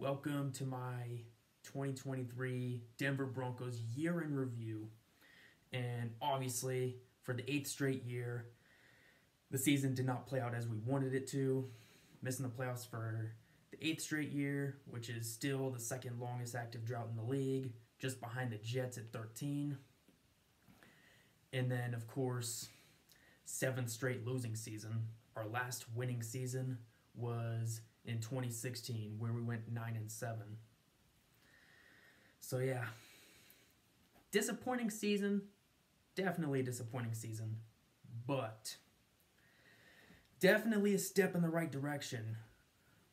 Welcome to my 2023 Denver Broncos year in review. And obviously, for the eighth straight year, the season did not play out as we wanted it to, missing the playoffs for the eighth straight year, which is still the second longest active drought in the league, just behind the Jets at 13. And then, of course, seventh straight losing season. Our last winning season was in 2016, where we went 9 and 7. So, yeah, disappointing season. Definitely a disappointing season. But definitely a step in the right direction.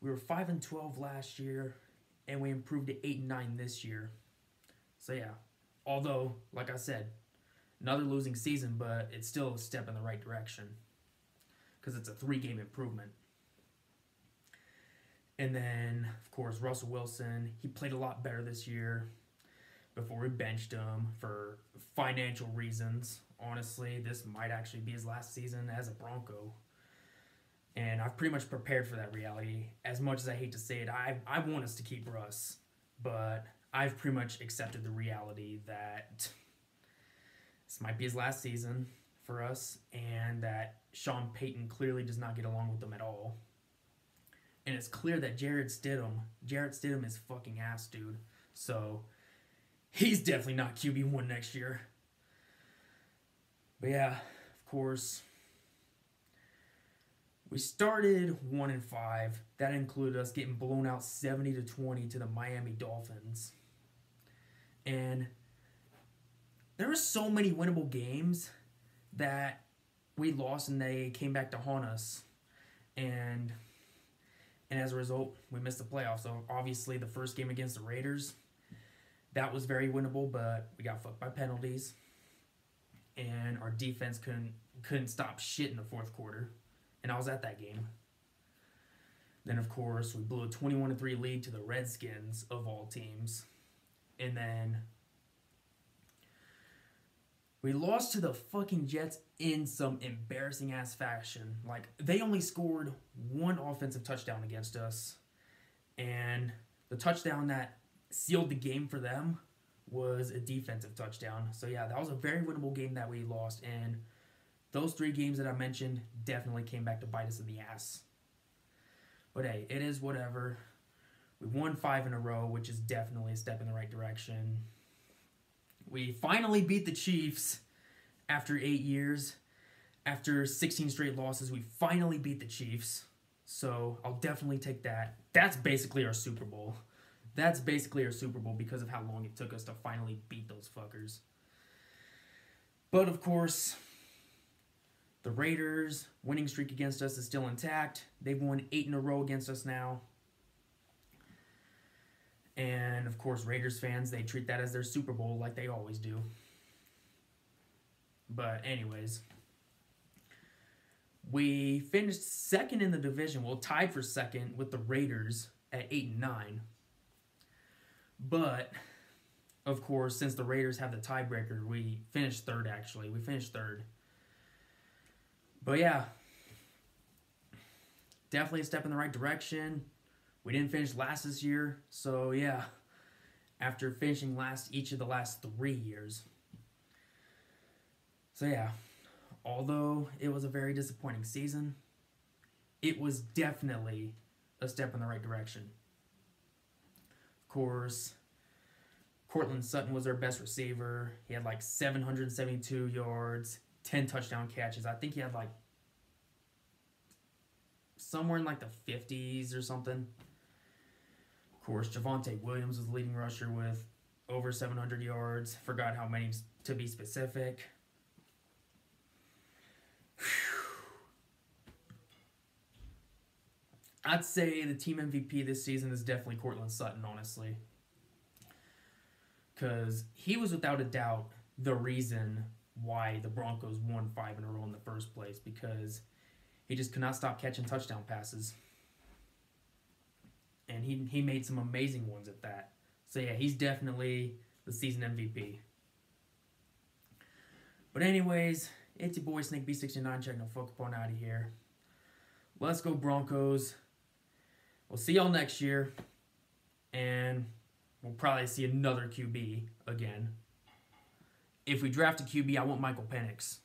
We were 5 and 12 last year, and we improved to 8 and 9 this year. So, yeah, although, like I said, another losing season, but it's still a step in the right direction because it's a three game improvement. And then, of course, Russell Wilson, he played a lot better this year before we benched him for financial reasons. Honestly, this might actually be his last season as a Bronco. And I've pretty much prepared for that reality. As much as I hate to say it, I, I want us to keep Russ, but I've pretty much accepted the reality that this might be his last season for us, and that Sean Payton clearly does not get along with them at all. And it's clear that Jared Stidham, Jarrett Stidham is fucking ass, dude. So he's definitely not QB one next year. But yeah, of course. We started one and five. That included us getting blown out seventy to twenty to the Miami Dolphins. And there were so many winnable games that we lost and they came back to haunt us. And and as a result, we missed the playoffs. So obviously the first game against the Raiders, that was very winnable, but we got fucked by penalties. And our defense couldn't couldn't stop shit in the fourth quarter. And I was at that game. Then of course we blew a 21 to 3 lead to the Redskins of all teams. And then we lost to the fucking Jets in some embarrassing ass fashion. Like, they only scored one offensive touchdown against us. And the touchdown that sealed the game for them was a defensive touchdown. So, yeah, that was a very winnable game that we lost. And those three games that I mentioned definitely came back to bite us in the ass. But hey, it is whatever. We won five in a row, which is definitely a step in the right direction. We finally beat the Chiefs after eight years. After 16 straight losses, we finally beat the Chiefs. So I'll definitely take that. That's basically our Super Bowl. That's basically our Super Bowl because of how long it took us to finally beat those fuckers. But of course, the Raiders' winning streak against us is still intact. They've won eight in a row against us now. And of course, Raiders fans, they treat that as their Super Bowl like they always do. But, anyways, we finished second in the division. Well, tied for second with the Raiders at 8 and 9. But, of course, since the Raiders have the tiebreaker, we finished third, actually. We finished third. But, yeah, definitely a step in the right direction. We didn't finish last this year, so yeah, after finishing last each of the last three years. So yeah, although it was a very disappointing season, it was definitely a step in the right direction. Of course, Courtland Sutton was our best receiver. He had like 772 yards, 10 touchdown catches. I think he had like somewhere in like the 50s or something course, Javonte Williams was the leading rusher with over 700 yards. Forgot how many to be specific. I'd say the team MVP this season is definitely Courtland Sutton, honestly. Because he was without a doubt the reason why the Broncos won five in a row in the first place because he just could not stop catching touchdown passes he he made some amazing ones at that. So yeah, he's definitely the season MVP. But anyways, it's your boy Snake B69 checking the fuck on out of here. Let's go Broncos. We'll see y'all next year. and we'll probably see another QB again. If we draft a QB, I want Michael Penix.